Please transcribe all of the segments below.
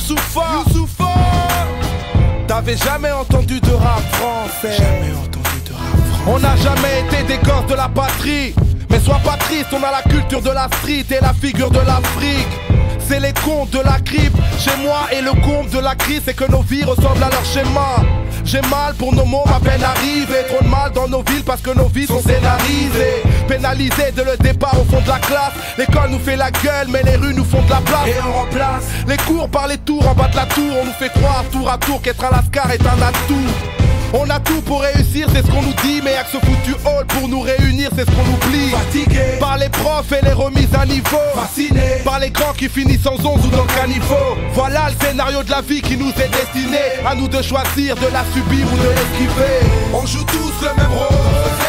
Youssoufa. T'avais jamais entendu de rap français. Jamais entendu de rap français. On n'a jamais été des gosses de la patrie. Mais sois pas triste, on a la culture de la street et la figure de l'Afrique. C'est les contes de la grippe chez moi et le comble de la crise, c'est que nos vies ressemblent à leur schéma. J'ai mal pour nos mots, ma peine arrive et trop de mal dans nos villes parce que nos vies sont scénarisées. Pénalisées de le départ au fond de la classe. L'école nous fait la gueule, mais les rues nous font de la place. Et on remplace Les cours par les tours en bas de la tour, on nous fait croire tour à tour qu'être un lascar est un atout. On a tout pour réussir, c'est ce qu'on nous dit, mais y'a que ce foutu hall pour nous réunir, c'est ce qu'on oublie. Fatigué, Par les profs et les remises à niveau. fasciné. Par les grands qui finissent en 11 ou dans le caniveau. Voilà le scénario de la vie qui nous est destiné. À nous de choisir de la subir ou de l'esquiver. On joue tous le même rôle.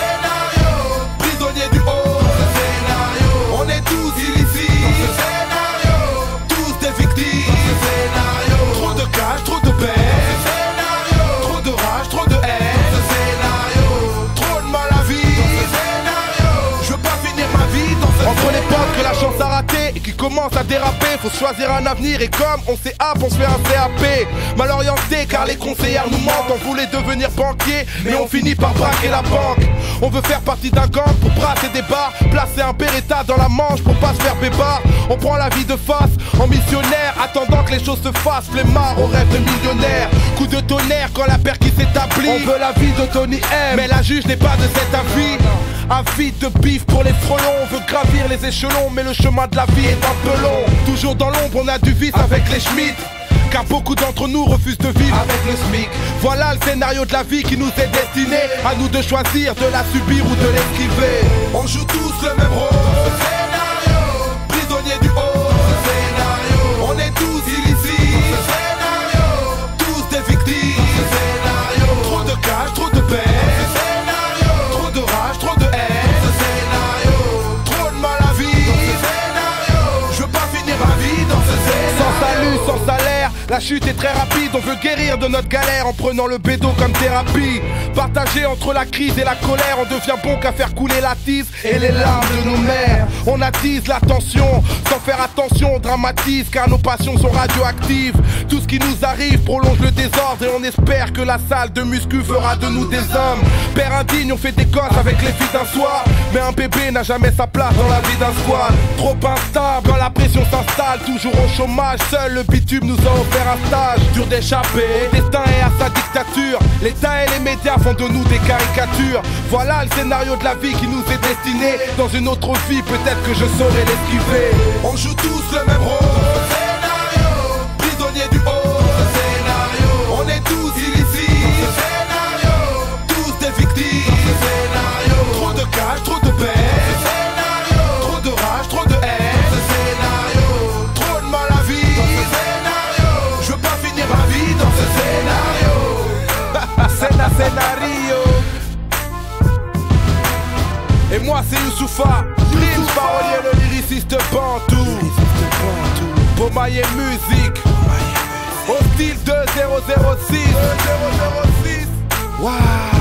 Commence à déraper, faut choisir un avenir et comme on s'est on se fait un CAP. Mal orienté car les conseillères nous mentent. On voulait devenir banquier, mais on finit par braquer la banque. On veut faire partie d'un gang pour brasser des bars, placer un Beretta dans la manche pour pas se faire bébard. On prend la vie de face en missionnaire, attendant que les choses se fassent. Flemmard, on rêve de millionnaire. Coup de tonnerre quand la paire qui s'établit. On veut la vie de Tony M, mais la juge n'est pas de cet avis. Avide de bif pour les frelons, on veut gravir les échelons, mais le chemin de la vie est un peu long. Toujours dans l'ombre, on a du vice avec les Schmitt. Car beaucoup d'entre nous refusent de vivre avec le SMIC. Voilà le scénario de la vie qui nous est destiné. À nous de choisir de la subir ou de l'esquiver. On joue tous le même rôle. La chute est très rapide. On veut guérir de notre galère en prenant le bédo comme thérapie. Partagé entre la crise et la colère, on devient bon qu'à faire couler la tise et les larmes de nos mères. On attise la tension, sans faire attention, on dramatise car nos passions sont radioactives. Tout ce qui nous arrive prolonge le désordre et on espère que la salle de muscu fera de nous des hommes. Père indigne, on fait des gosses avec les filles d'un soir. Mais un bébé n'a jamais sa place dans la vie d'un squad. Trop instable quand la pression s'installe, toujours au chômage. Seul le bitume nous a offert un stage. Dur d'échapper au destin et à sa dictature. L'État et les médias font de nous des caricatures. Voilà le scénario de la vie qui nous est destiné. Dans une autre vie, peut-être que je saurais l'esquiver. On joue tous le même rôle. C'est Youssoufa, Prince parolier le lyriciste Bantou. Bomaye musique. Au style 2006. 2006. Waouh.